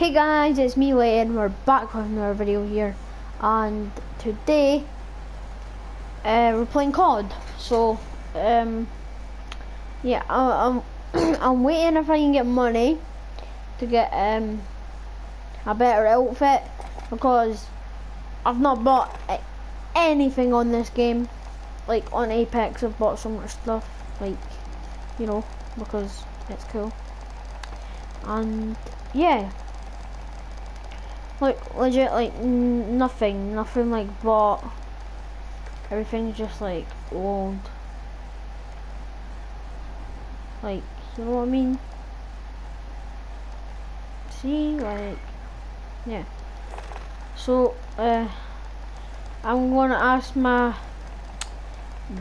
Hey guys, it's me Lee and we're back with another video here. And today uh, we're playing COD. So um, yeah I, I'm, I'm waiting if I can get money to get um, a better outfit because I've not bought anything on this game. Like on Apex I've bought so much stuff like you know because it's cool. And yeah like legit like nothing. Nothing like bought. Everything's just like old. Like you know what I mean? See like yeah. So uh I'm gonna ask my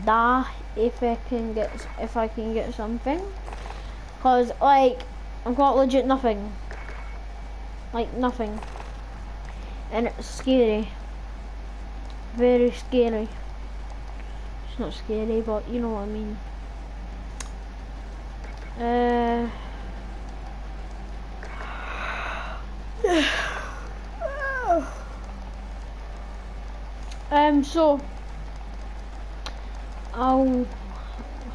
dad if I can get if I can get something. Cause like I've got legit nothing. Like nothing and it's scary. Very scary. It's not scary but you know what I mean. Uh um so oh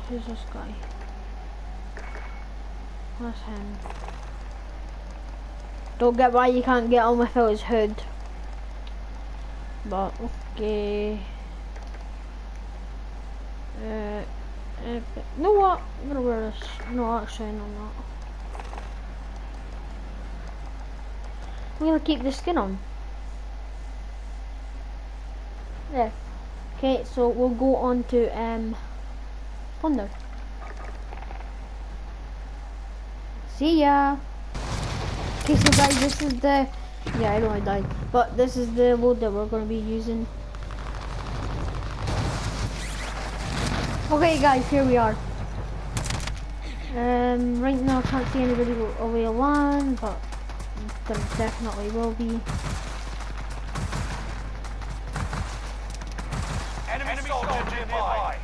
who's this guy? That's him? Don't get why you can't get on without his hood but okay uh, know what I'm gonna wear this. No actually no I'm not. I'm gonna keep the skin on. There. Okay so we'll go on to um Thunder see ya. Okay so guys this is the yeah, I know I died. But this is the load that we're going to be using. Okay guys, here we are. Um, right now I can't see anybody away alone, but there definitely will be. Enemy, Enemy soldier nearby.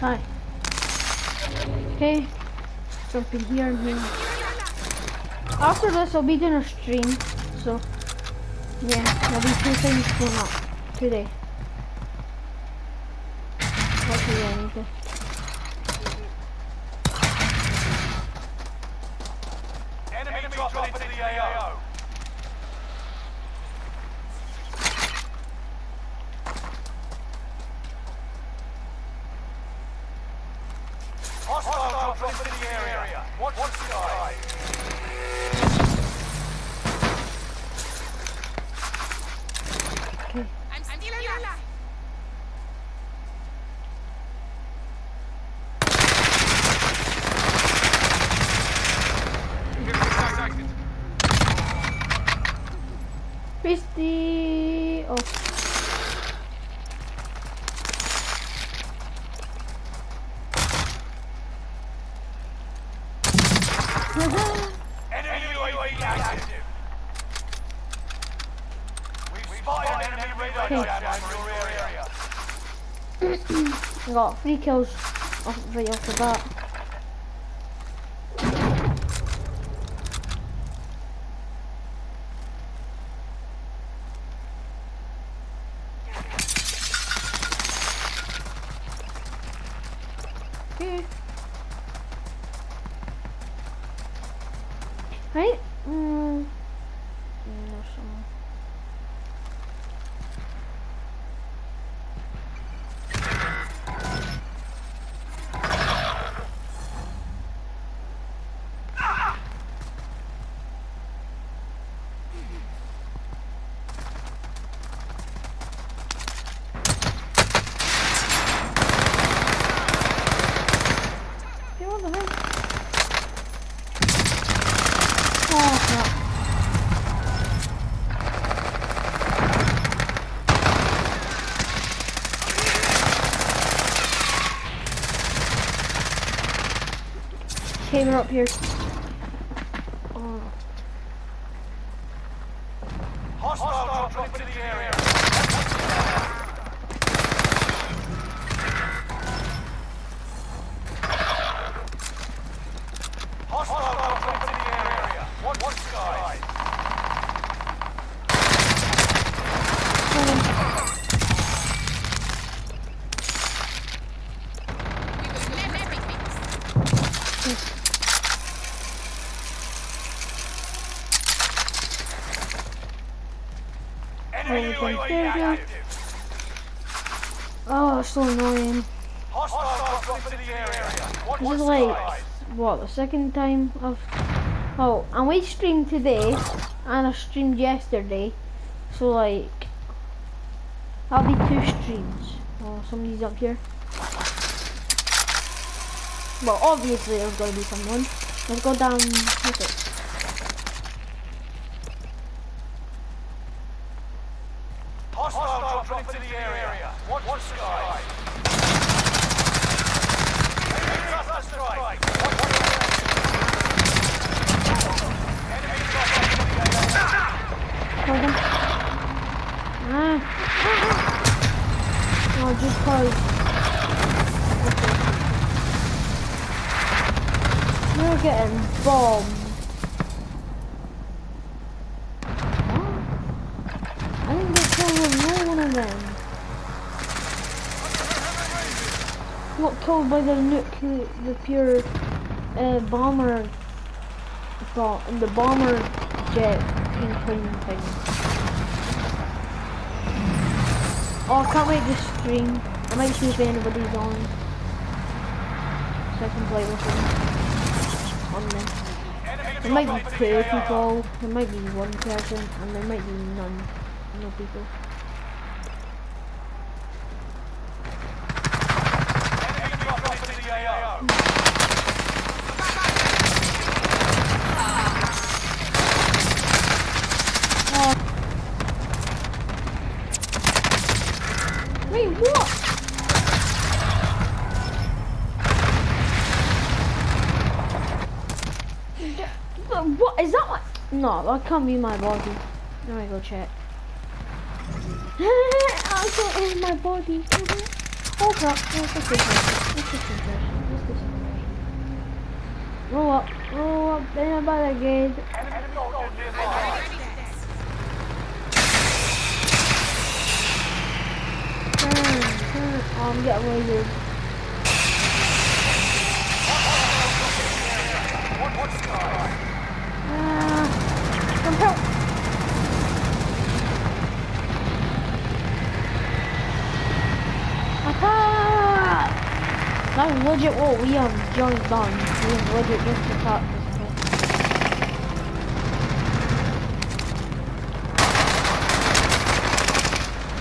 Hi. Okay. Jump in here and here. After this, I'll be doing a stream. So, yeah, there'll be two things going up today. Okay, yeah, okay. Enemy dropping into the AO. Hostile dropping into the area. Watch the sky. Okay. I'm still alive. Christy. Oh. Enemy UAV active. We've spotted an enemy radar Okay. jam in your area. I got three kills off, right off the bat. Okay. Right? Mm. No, some. You're the roof. Oh, crap. Came up here. There we go. oh, so annoying. This is like, what, the second time I've... Oh, and we streamed today, and I streamed yesterday. So like, that'll be two streams. Oh, somebody's up here. Well, obviously there's gonna be someone. Let's go down. It? Hostile dropping into the area. Watch the skies. Enemy cluster strike. Watch the Enemy dropping into the area. Hold on. Ah. Oh, just cause. Okay. You're getting bombed. What? I didn't get killed with no them. Got killed by the nuclear, the pure uh, bomber thought, and the bomber jet thing. Oh, I can't wait to stream. I might see if anybody's on. So I can play with them. On. Enemy There might be two people, there might be one person, and there might be none. No people. Enemy dropping into the AO. Oh. Wait, what? But what is that? What? No, that can't be my body. Let me go check. I thought it was my body. Oh crap! What's this impression? What's this impression? What's this impression? Roll up, roll up, then by the gate. Enemy soldiers nearby. Turn, Oh, lasered. Watch the. Ah, come help. Legit what we have just done. We have legit just attacked this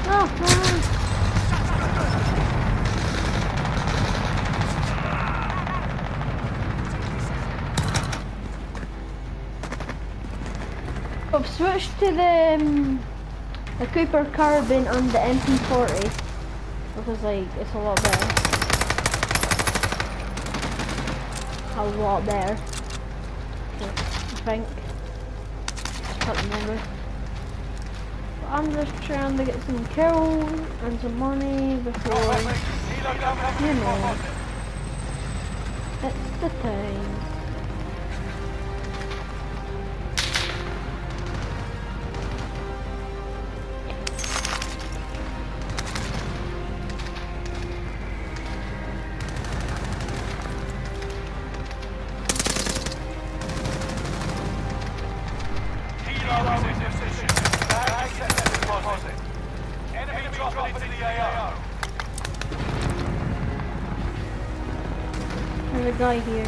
ah. I've to the um, the Cooper Carbine and the MP40 because like it's a lot better. A lot better. I think. Can't remember. But I'm just trying to get some kills and some money before you know it's the time. Guy here.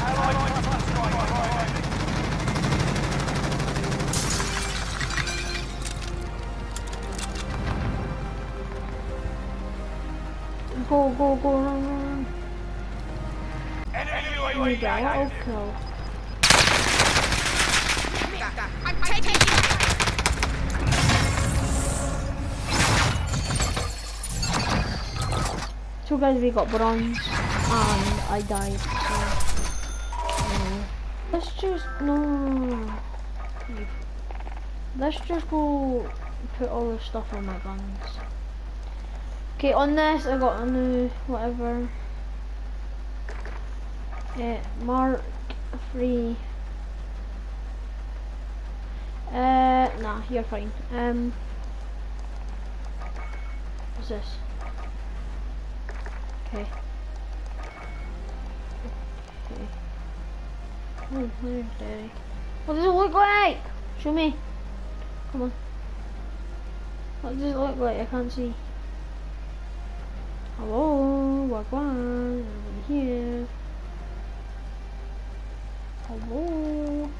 Allied cluster strike arriving. Go, go, go, run, run. Enemy Here we UAV go. active. Okay. I'm taking. Two guys we got bronze and I died. So. Let's just no. Let's just go put all the stuff on my guns. Okay, on this I got a new whatever. Uh, Mark three. Uh, nah, you're fine. Um, what's this? Okay. Oh, Daddy? What does it look like? Show me. Come on. What does it look like? I can't see. Hello, Wagwan, over here. Hello.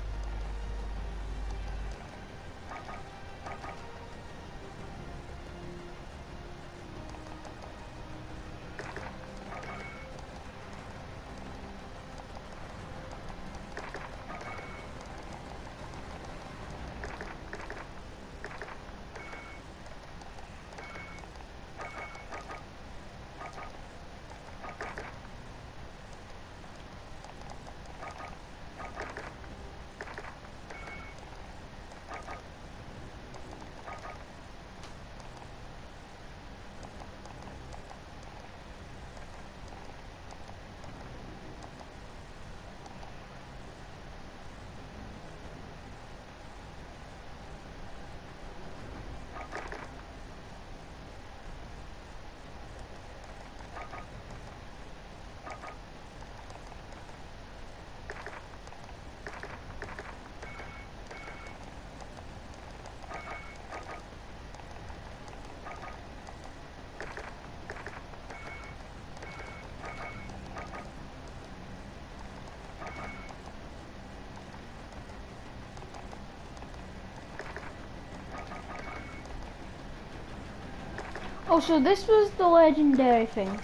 Oh, so this was the legendary thing.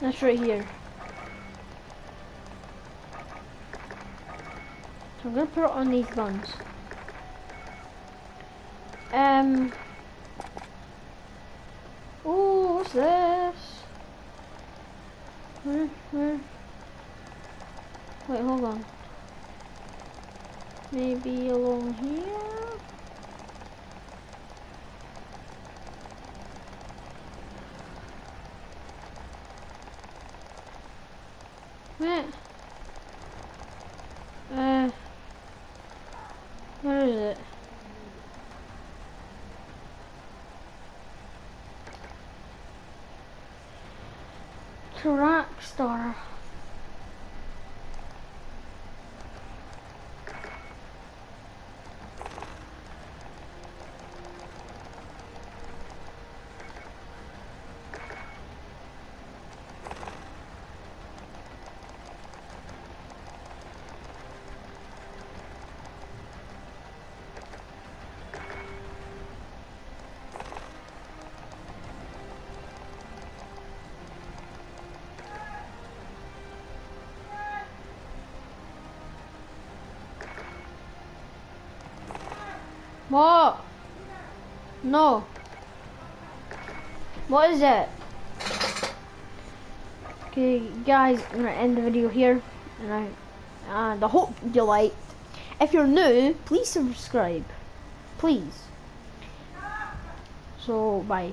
That's right here. So I'm gonna put it on these guns. Um. Oh, what's this? Where, where? Wait, hold on. Maybe along here? Where? Uh, where is it? Track star. What? No. What is it? Okay, guys, I'm gonna end the video here, and I, uh, and I hope you liked. If you're new, please subscribe, please. So, bye.